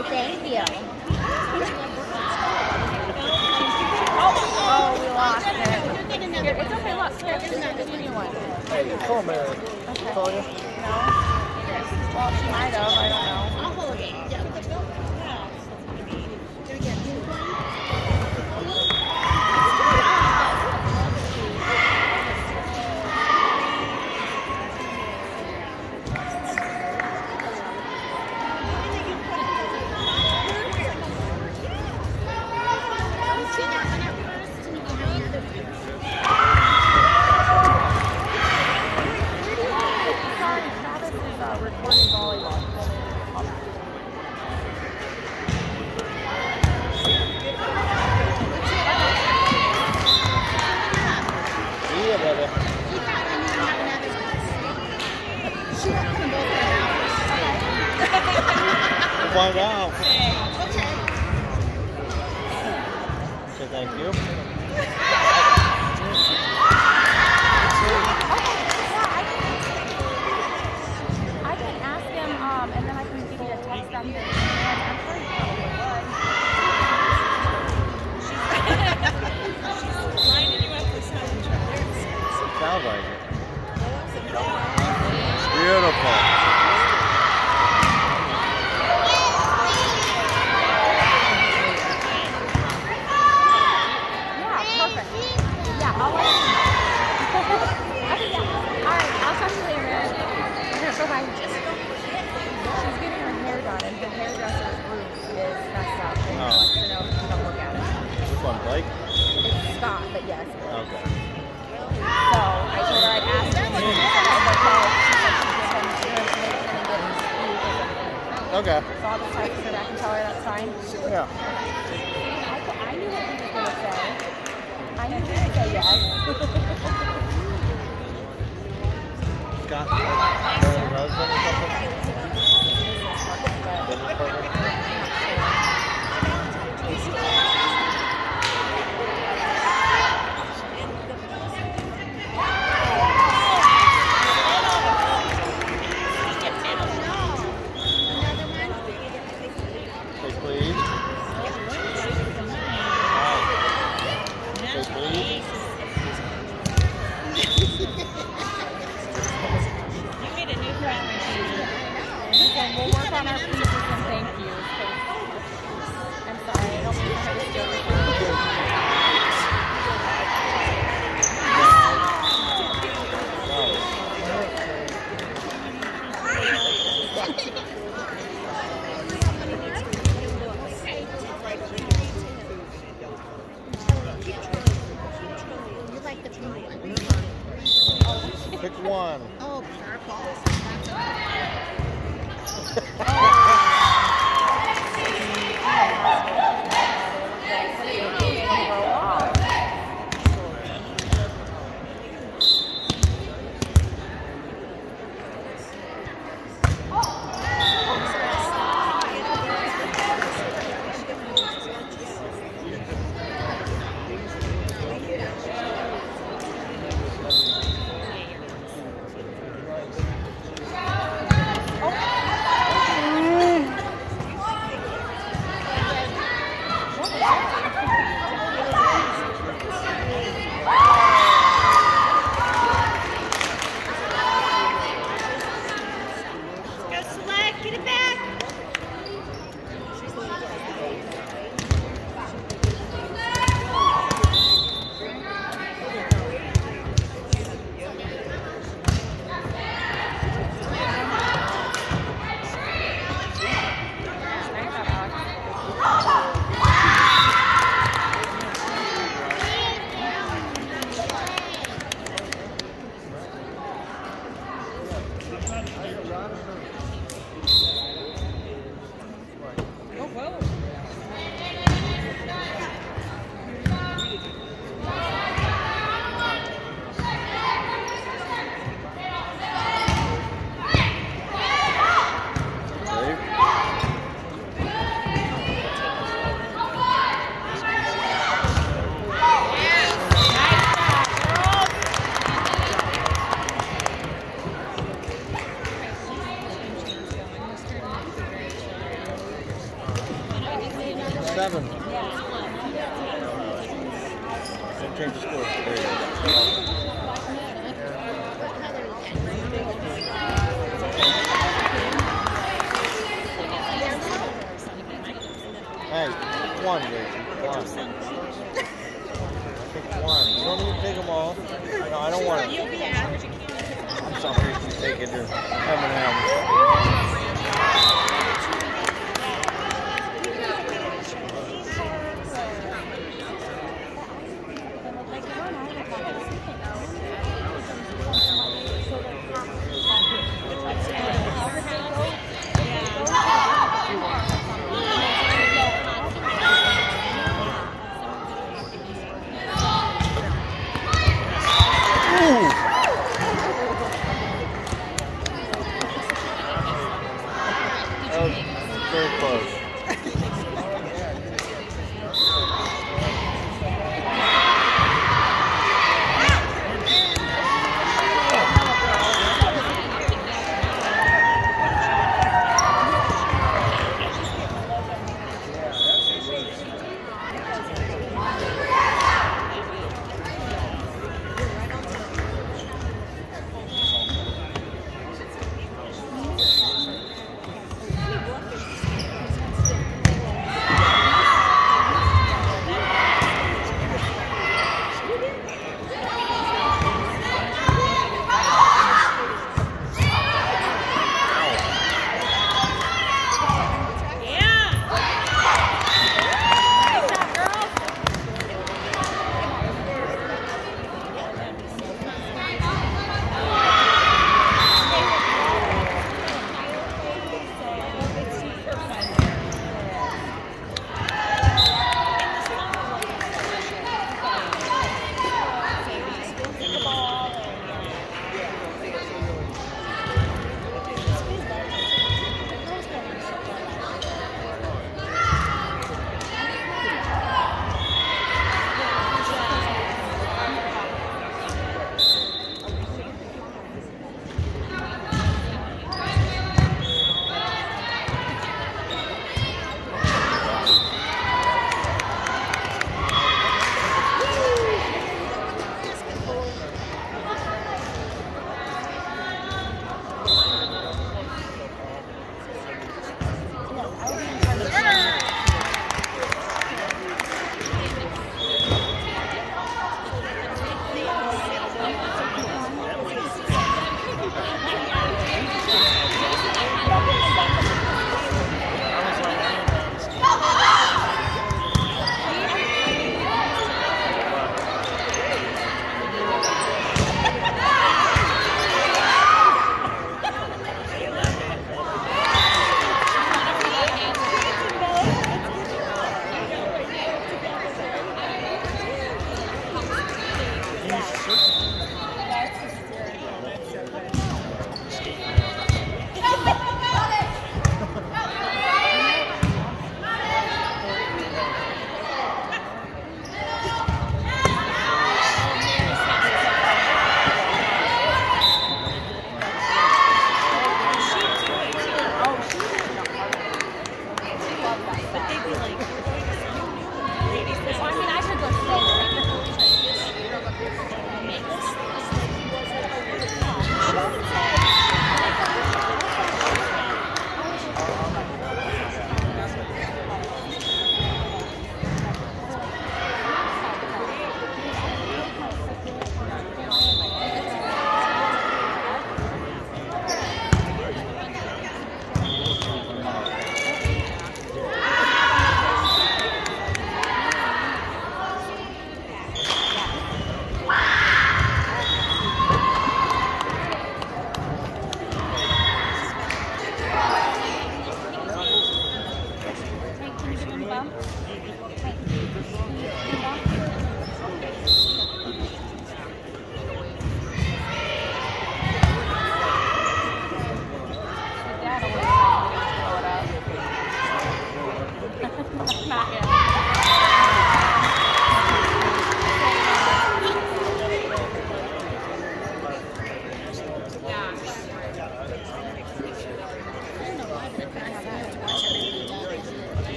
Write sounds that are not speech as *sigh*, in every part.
Okay, thank you. Oh, we lost it. It's okay, Mary. Call you. No? Well, she might have. I don't know. I'll hold it. Yeah. Sorry, Travis is uh, recording volleyball. Yeah, brother. We'll find out. Say thank you. I can ask him, um, and then I can give you a text after. I'm sure he probably would. Sounds like it. Beautiful. Yeah, perfect. Yeah, I'll let you Okay, yeah. All right, I'll talk to you later, man. Yeah, bye-bye. She's getting her hair done, and the hairdresser's roof is messed up, and he Oh. wants to know if we can come look at it. Which one, Blake? Scott, but yes. Okay. So I told her I'd ask her she said. I was like, well, she said she'd give him your information and get his food something. Okay. So I'll just text her back and tell her that's fine. Yeah. I, I knew what he was going to say. I knew he would say yes. Scott, her husband or something? *laughs* one, Rachel. One. Pick one. You don't need to take them all. No, I don't want it. I'm sorry if you take it to M&M.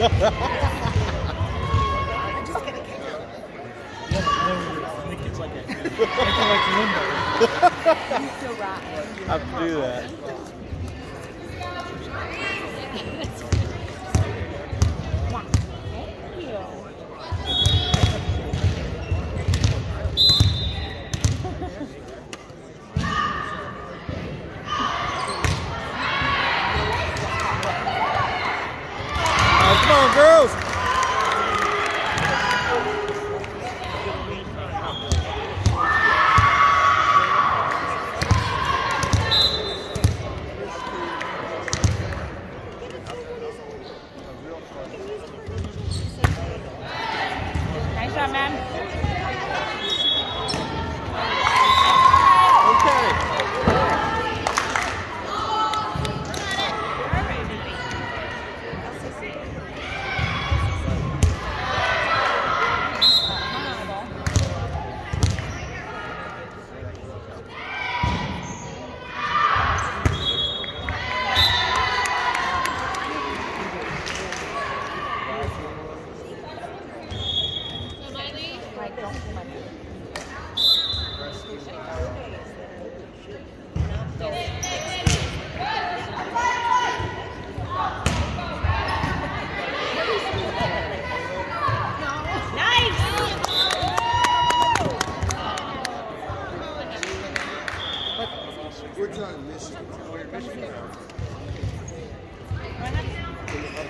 I'm just gonna kick it. Yeah, but then we like a, make it like limbo. *laughs* You still rock. I have to do that.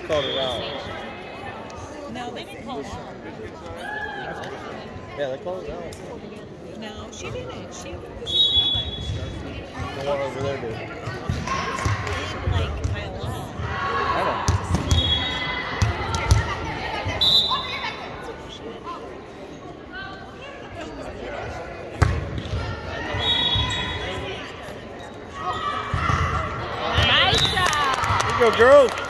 Called it out. No, they didn't call it out. Yeah, they called it out. No, she didn't. She, The one over there did. she like pile on. I know. Nice job. Go, girls.